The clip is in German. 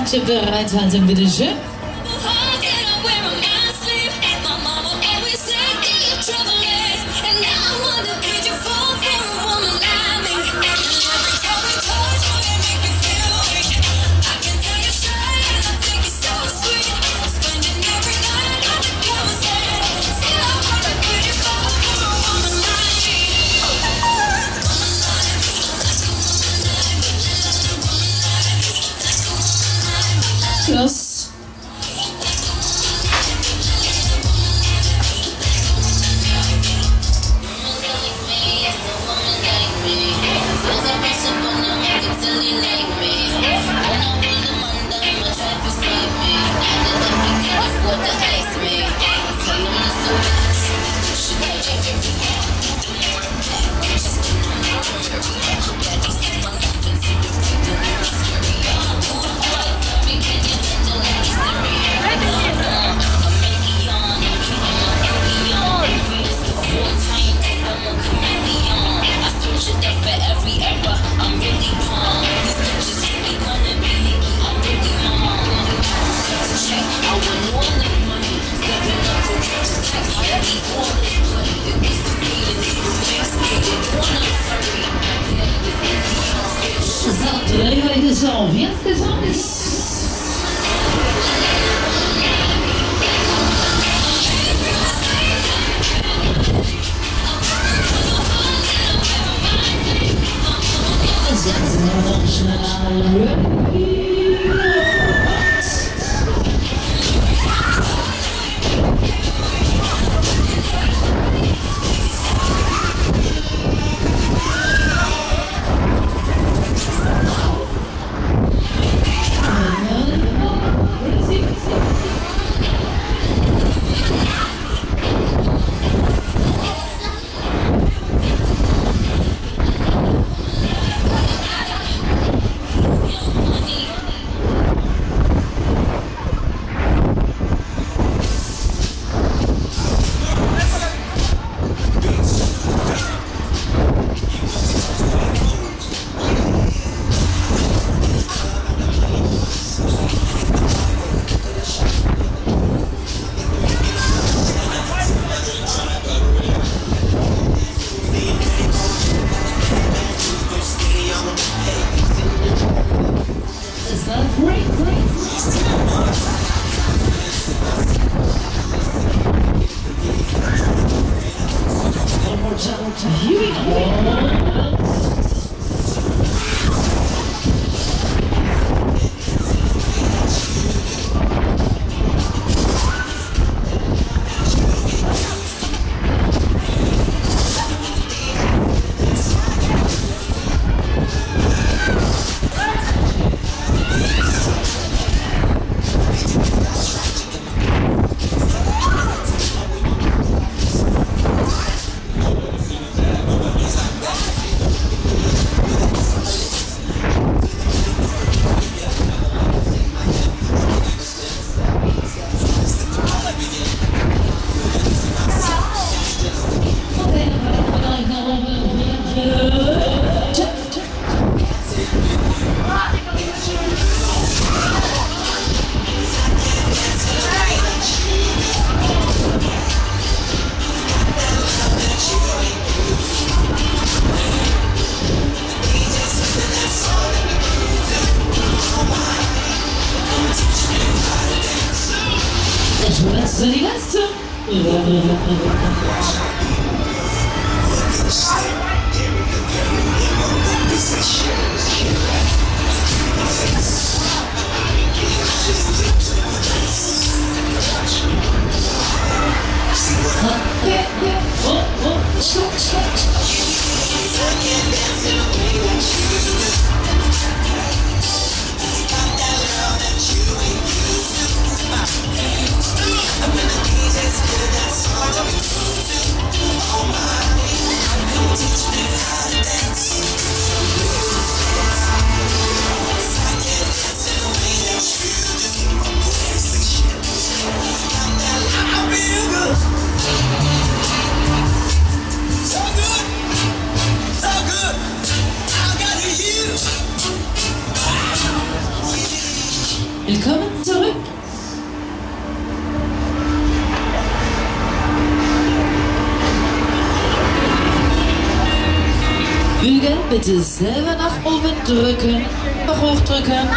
Handje bereit halten, bitte schön. Just Öyle mi? Zunilast? Here we go, Willkommen zurück. Bügel bitte selber nach oben drücken, hochdrücken.